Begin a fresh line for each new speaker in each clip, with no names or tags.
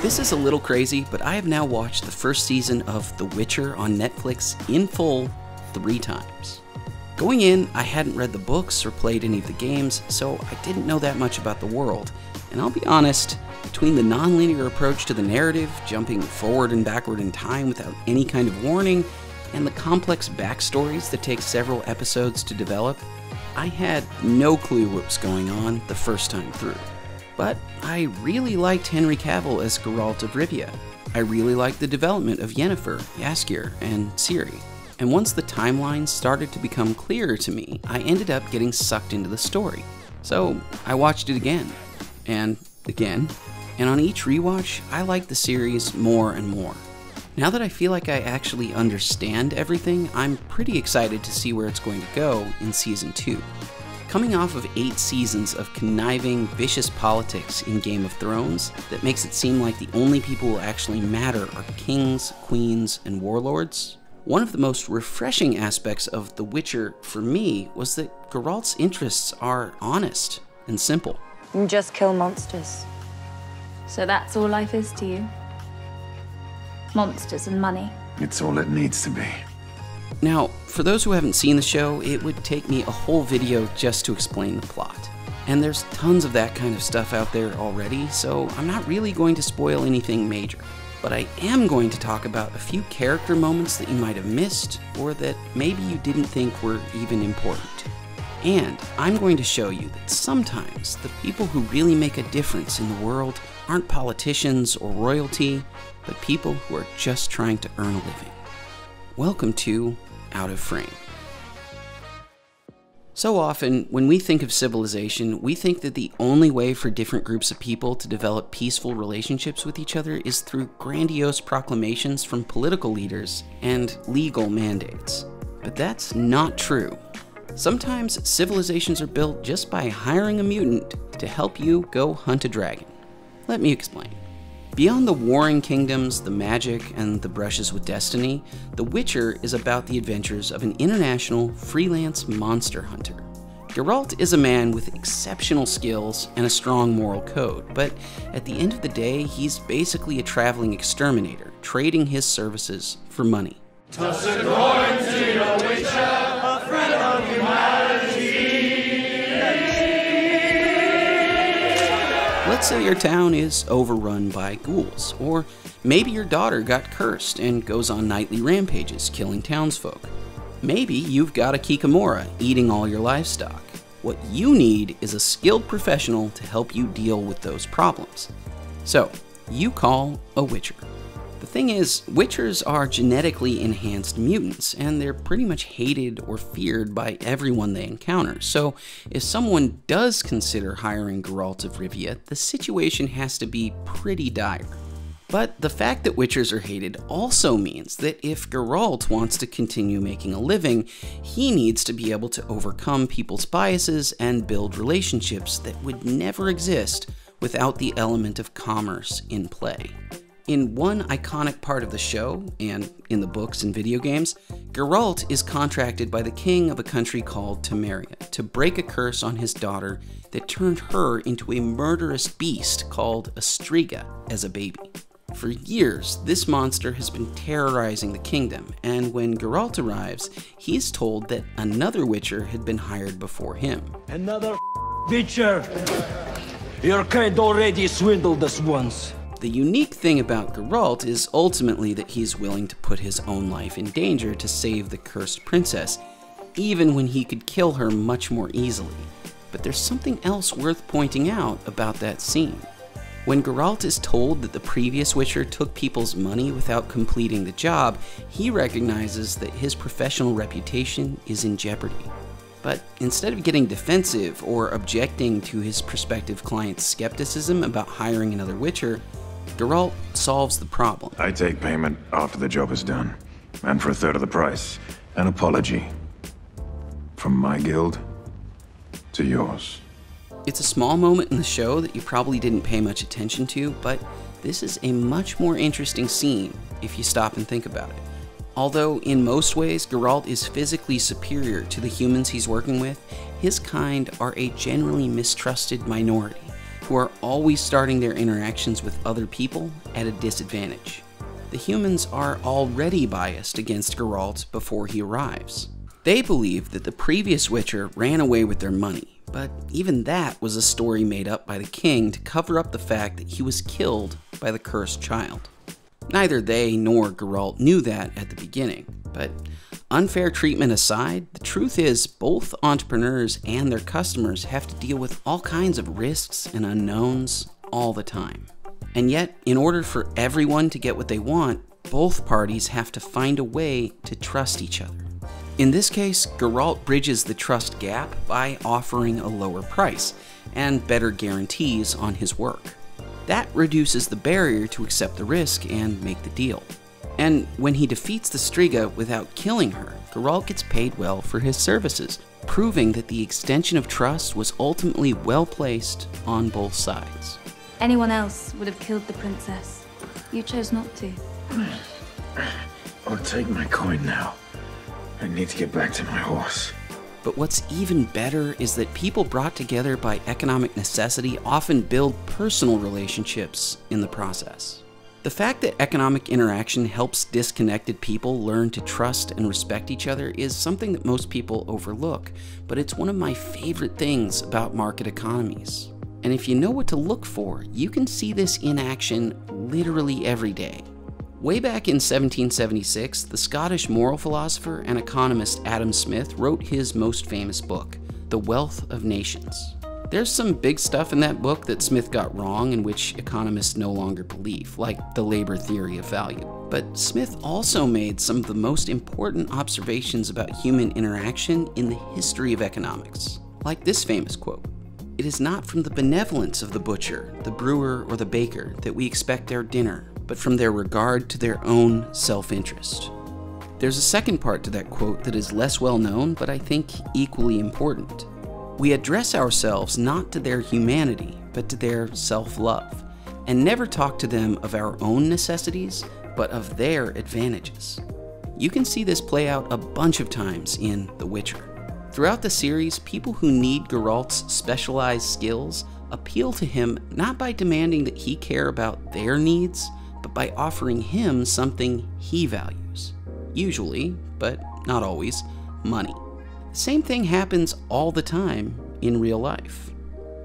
This is a little crazy, but I have now watched the first season of The Witcher on Netflix in full three times. Going in, I hadn't read the books or played any of the games, so I didn't know that much about the world. And I'll be honest, between the nonlinear approach to the narrative, jumping forward and backward in time without any kind of warning, and the complex backstories that take several episodes to develop, I had no clue what was going on the first time through. But I really liked Henry Cavill as Geralt of Rivia. I really liked the development of Yennefer, Jaskier, and Ciri. And once the timeline started to become clearer to me, I ended up getting sucked into the story. So I watched it again, and again, and on each rewatch, I liked the series more and more. Now that I feel like I actually understand everything, I'm pretty excited to see where it's going to go in Season 2. Coming off of eight seasons of conniving, vicious politics in Game of Thrones that makes it seem like the only people who actually matter are kings, queens, and warlords, one of the most refreshing aspects of The Witcher for me was that Geralt's interests are honest and simple.
You just kill monsters.
So that's all life is to you? Monsters and money.
It's all it needs to be.
Now, for those who haven't seen the show, it would take me a whole video just to explain the plot. And there's tons of that kind of stuff out there already, so I'm not really going to spoil anything major but I am going to talk about a few character moments that you might have missed or that maybe you didn't think were even important. And I'm going to show you that sometimes the people who really make a difference in the world aren't politicians or royalty, but people who are just trying to earn a living. Welcome to Out of Frame. So often, when we think of civilization, we think that the only way for different groups of people to develop peaceful relationships with each other is through grandiose proclamations from political leaders and legal mandates. But that's not true. Sometimes civilizations are built just by hiring a mutant to help you go hunt a dragon. Let me explain. Beyond the warring kingdoms, the magic, and the brushes with destiny, The Witcher is about the adventures of an international freelance monster hunter. Geralt is a man with exceptional skills and a strong moral code, but at the end of the day, he's basically a traveling exterminator, trading his services for money. Let's say your town is overrun by ghouls, or maybe your daughter got cursed and goes on nightly rampages killing townsfolk. Maybe you've got a Kikimora eating all your livestock. What you need is a skilled professional to help you deal with those problems. So, you call a Witcher. The thing is, Witchers are genetically enhanced mutants, and they're pretty much hated or feared by everyone they encounter. So, if someone does consider hiring Geralt of Rivia, the situation has to be pretty dire. But the fact that Witchers are hated also means that if Geralt wants to continue making a living, he needs to be able to overcome people's biases and build relationships that would never exist without the element of commerce in play. In one iconic part of the show, and in the books and video games, Geralt is contracted by the king of a country called Temeria to break a curse on his daughter that turned her into a murderous beast called a Striga as a baby. For years, this monster has been terrorizing the kingdom, and when Geralt arrives, he's told that another Witcher had been hired before him.
Another Witcher! Your kind already swindled us once.
The unique thing about Geralt is ultimately that he's willing to put his own life in danger to save the cursed princess, even when he could kill her much more easily. But there's something else worth pointing out about that scene. When Geralt is told that the previous Witcher took people's money without completing the job, he recognizes that his professional reputation is in jeopardy. But instead of getting defensive or objecting to his prospective client's skepticism about hiring another Witcher, Geralt solves the problem.
I take payment after the job is done. And for a third of the price, an apology. From my guild to yours.
It's a small moment in the show that you probably didn't pay much attention to, but this is a much more interesting scene if you stop and think about it. Although in most ways Geralt is physically superior to the humans he's working with, his kind are a generally mistrusted minority who are always starting their interactions with other people at a disadvantage. The humans are already biased against Geralt before he arrives. They believe that the previous Witcher ran away with their money, but even that was a story made up by the king to cover up the fact that he was killed by the cursed child. Neither they nor Geralt knew that at the beginning, but unfair treatment aside, the truth is both entrepreneurs and their customers have to deal with all kinds of risks and unknowns all the time. And yet, in order for everyone to get what they want, both parties have to find a way to trust each other. In this case, Geralt bridges the trust gap by offering a lower price and better guarantees on his work. That reduces the barrier to accept the risk and make the deal. And when he defeats the Striga without killing her, Geralt gets paid well for his services, proving that the extension of trust was ultimately well placed on both sides.
Anyone else would have killed the princess. You chose not to.
I'll take my coin now. I need to get back to my horse.
But what's even better is that people brought together by economic necessity often build personal relationships in the process. The fact that economic interaction helps disconnected people learn to trust and respect each other is something that most people overlook, but it's one of my favorite things about market economies. And if you know what to look for, you can see this in action literally every day. Way back in 1776, the Scottish moral philosopher and economist Adam Smith wrote his most famous book, The Wealth of Nations. There's some big stuff in that book that Smith got wrong and which economists no longer believe, like the labor theory of value. But Smith also made some of the most important observations about human interaction in the history of economics, like this famous quote It is not from the benevolence of the butcher, the brewer, or the baker that we expect our dinner, but from their regard to their own self interest. There's a second part to that quote that is less well known, but I think equally important. We address ourselves not to their humanity, but to their self love, and never talk to them of our own necessities, but of their advantages. You can see this play out a bunch of times in The Witcher. Throughout the series, people who need Geralt's specialized skills appeal to him not by demanding that he care about their needs, but by offering him something he values. Usually, but not always, money. Same thing happens all the time in real life.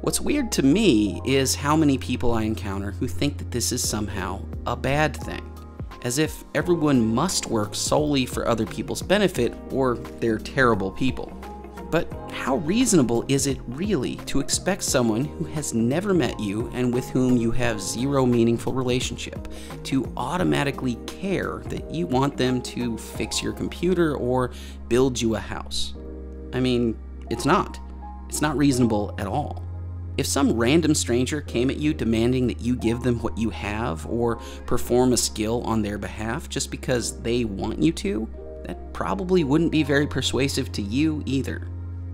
What's weird to me is how many people I encounter who think that this is somehow a bad thing, as if everyone must work solely for other people's benefit or they're terrible people. But how reasonable is it really to expect someone who has never met you and with whom you have zero meaningful relationship to automatically care that you want them to fix your computer or build you a house? I mean, it's not. It's not reasonable at all. If some random stranger came at you demanding that you give them what you have or perform a skill on their behalf just because they want you to, that probably wouldn't be very persuasive to you either.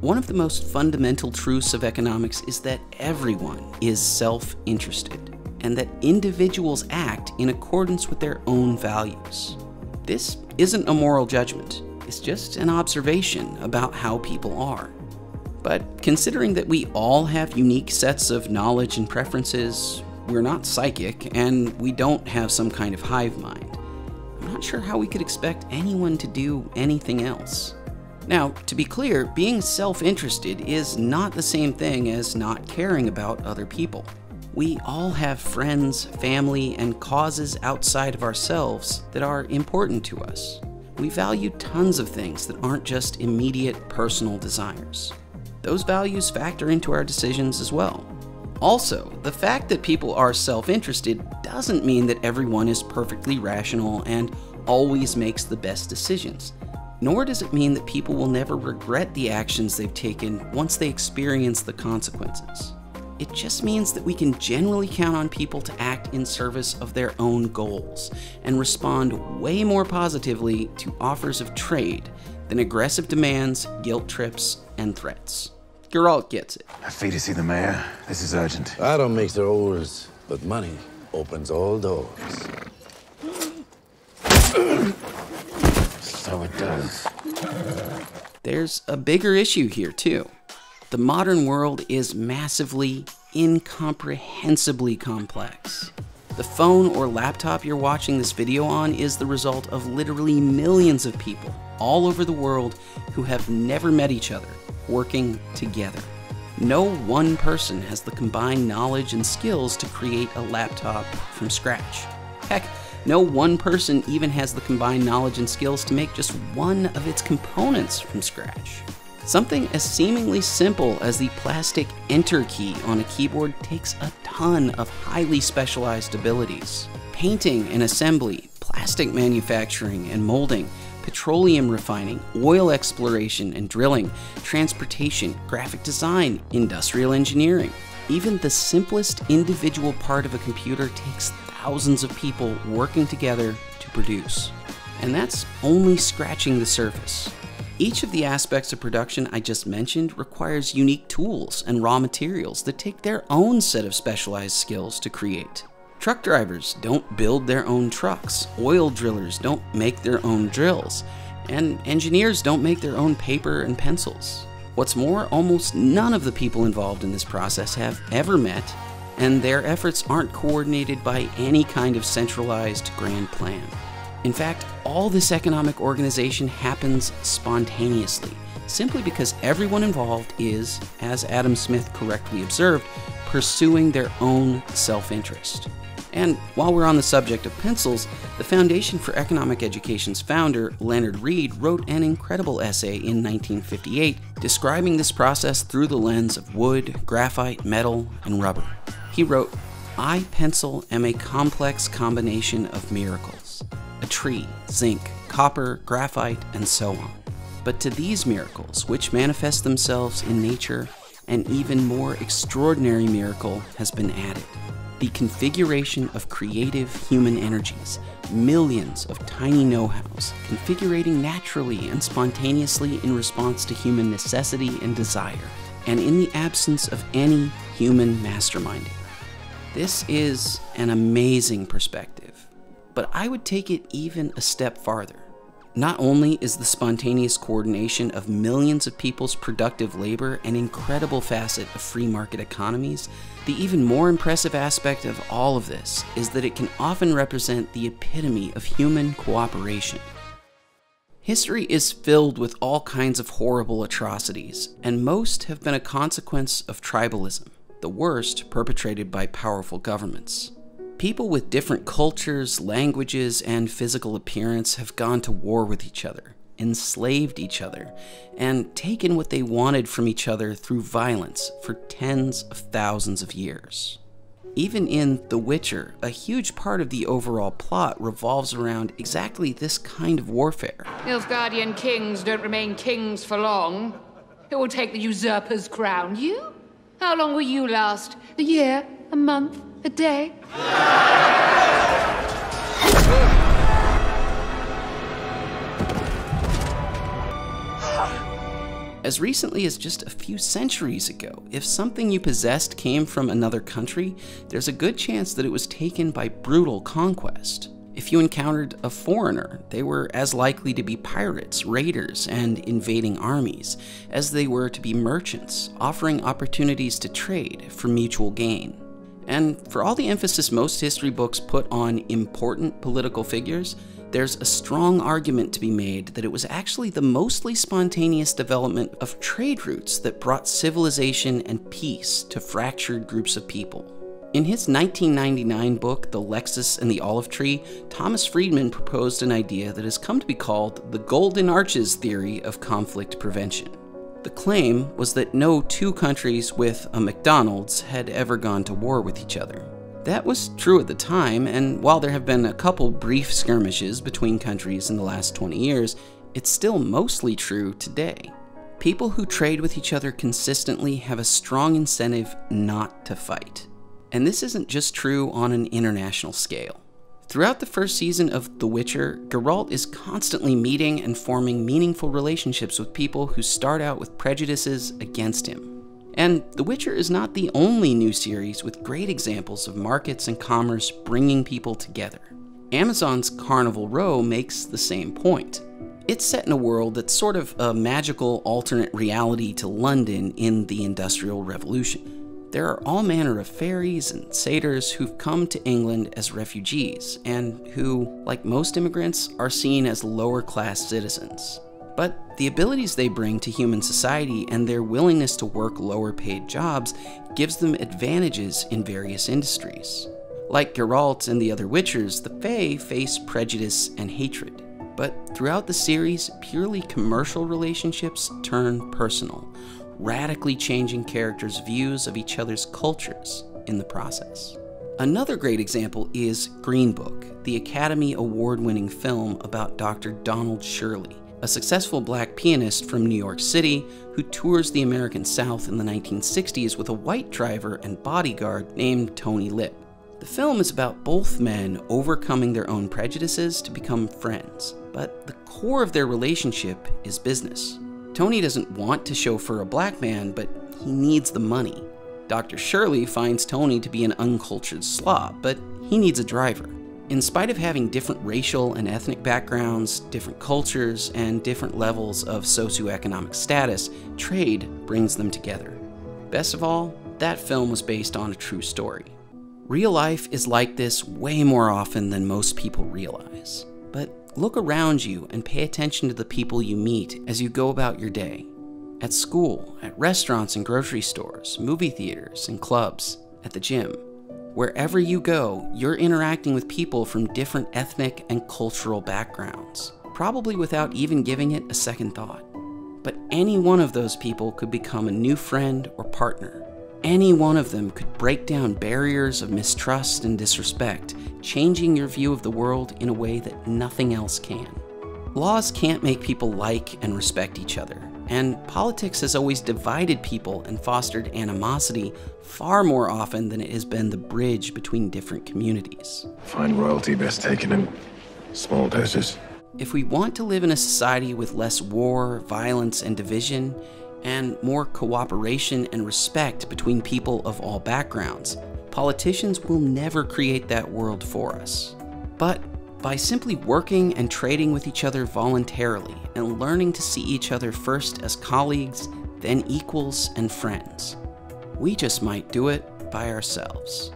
One of the most fundamental truths of economics is that everyone is self interested and that individuals act in accordance with their own values. This isn't a moral judgment, it's just an observation about how people are. But considering that we all have unique sets of knowledge and preferences, we're not psychic, and we don't have some kind of hive mind, I'm not sure how we could expect anyone to do anything else. Now, to be clear, being self interested is not the same thing as not caring about other people. We all have friends, family, and causes outside of ourselves that are important to us. We value tons of things that aren't just immediate personal desires. Those values factor into our decisions as well. Also, the fact that people are self interested doesn't mean that everyone is perfectly rational and always makes the best decisions nor does it mean that people will never regret the actions they've taken once they experience the consequences. It just means that we can generally count on people to act in service of their own goals and respond way more positively to offers of trade than aggressive demands, guilt trips, and threats. Geralt gets it.
I fee to see the mayor. This is urgent.
I don't make the rules, but money opens all doors.
So it does.
There's a bigger issue here, too. The modern world is massively incomprehensibly complex. The phone or laptop you're watching this video on is the result of literally millions of people all over the world who have never met each other, working together. No one person has the combined knowledge and skills to create a laptop from scratch. Heck, no one person even has the combined knowledge and skills to make just one of its components from scratch. Something as seemingly simple as the plastic enter key on a keyboard takes a ton of highly specialized abilities. Painting and assembly, plastic manufacturing and molding, petroleum refining, oil exploration and drilling, transportation, graphic design, industrial engineering. Even the simplest individual part of a computer takes thousands of people working together to produce. And that's only scratching the surface. Each of the aspects of production I just mentioned requires unique tools and raw materials that take their own set of specialized skills to create. Truck drivers don't build their own trucks, oil drillers don't make their own drills, and engineers don't make their own paper and pencils. What's more, almost none of the people involved in this process have ever met, and their efforts aren't coordinated by any kind of centralized grand plan. In fact, all this economic organization happens spontaneously, simply because everyone involved is, as Adam Smith correctly observed, pursuing their own self interest. And while we're on the subject of pencils, the Foundation for Economic Education's founder, Leonard Read, wrote an incredible essay in 1958 describing this process through the lens of wood, graphite, metal, and rubber. He wrote, I pencil am a complex combination of miracles a tree, zinc, copper, graphite, and so on. But to these miracles, which manifest themselves in nature, an even more extraordinary miracle has been added the configuration of creative human energies, millions of tiny know hows, configurating naturally and spontaneously in response to human necessity and desire, and in the absence of any human masterminding. This is an amazing perspective, but I would take it even a step farther. Not only is the spontaneous coordination of millions of people's productive labor an incredible facet of free market economies, the even more impressive aspect of all of this is that it can often represent the epitome of human cooperation. History is filled with all kinds of horrible atrocities, and most have been a consequence of tribalism, the worst perpetrated by powerful governments. People with different cultures, languages, and physical appearance have gone to war with each other, enslaved each other, and taken what they wanted from each other through violence for tens of thousands of years. Even in The Witcher, a huge part of the overall plot revolves around exactly this kind of warfare.
Nilfgaardian kings don't remain kings for long. Who will take the usurper's crown? You? How long will you last? A year? A month? A day?
As recently as just a few centuries ago, if something you possessed came from another country, there's a good chance that it was taken by brutal conquest. If you encountered a foreigner, they were as likely to be pirates, raiders, and invading armies as they were to be merchants, offering opportunities to trade for mutual gain. And for all the emphasis most history books put on important political figures, there's a strong argument to be made that it was actually the mostly spontaneous development of trade routes that brought civilization and peace to fractured groups of people. In his 1999 book, The Lexus and the Olive Tree, Thomas Friedman proposed an idea that has come to be called the Golden Arches theory of conflict prevention. The claim was that no two countries with a McDonald's had ever gone to war with each other. That was true at the time, and while there have been a couple brief skirmishes between countries in the last 20 years, it's still mostly true today. People who trade with each other consistently have a strong incentive not to fight. And this isn't just true on an international scale. Throughout the first season of The Witcher, Geralt is constantly meeting and forming meaningful relationships with people who start out with prejudices against him. And The Witcher is not the only new series with great examples of markets and commerce bringing people together. Amazon's Carnival Row makes the same point. It's set in a world that's sort of a magical alternate reality to London in the Industrial Revolution. There are all manner of fairies and satyrs who've come to England as refugees, and who, like most immigrants, are seen as lower class citizens. But the abilities they bring to human society and their willingness to work lower paid jobs gives them advantages in various industries. Like Geralt and the other Witchers, the Fae face prejudice and hatred. But throughout the series, purely commercial relationships turn personal, radically changing characters' views of each other's cultures in the process. Another great example is Green Book, the Academy Award winning film about Dr. Donald Shirley, a successful black pianist from New York City who tours the American South in the 1960s with a white driver and bodyguard named Tony Lip. The film is about both men overcoming their own prejudices to become friends, but the core of their relationship is business. Tony doesn't want to chauffeur a black man, but he needs the money. Dr. Shirley finds Tony to be an uncultured slob, but he needs a driver. In spite of having different racial and ethnic backgrounds, different cultures, and different levels of socioeconomic status, trade brings them together. Best of all, that film was based on a true story. Real life is like this way more often than most people realize. Look around you and pay attention to the people you meet as you go about your day. At school, at restaurants and grocery stores, movie theaters and clubs, at the gym. Wherever you go, you're interacting with people from different ethnic and cultural backgrounds, probably without even giving it a second thought. But any one of those people could become a new friend or partner. Any one of them could break down barriers of mistrust and disrespect, changing your view of the world in a way that nothing else can. Laws can't make people like and respect each other, and politics has always divided people and fostered animosity far more often than it has been the bridge between different communities.
Find royalty best taken in small doses.
If we want to live in a society with less war, violence, and division, and more cooperation and respect between people of all backgrounds, politicians will never create that world for us. But by simply working and trading with each other voluntarily and learning to see each other first as colleagues, then equals and friends, we just might do it by ourselves.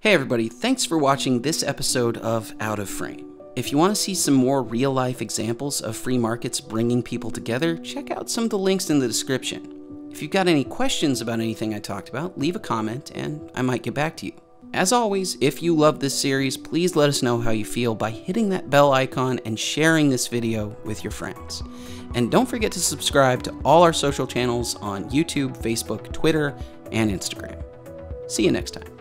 Hey everybody, thanks for watching this episode of Out of Frame. If you want to see some more real life examples of free markets bringing people together, check out some of the links in the description. If you've got any questions about anything I talked about, leave a comment and I might get back to you. As always, if you love this series, please let us know how you feel by hitting that bell icon and sharing this video with your friends. And don't forget to subscribe to all our social channels on YouTube, Facebook, Twitter, and Instagram. See you next time.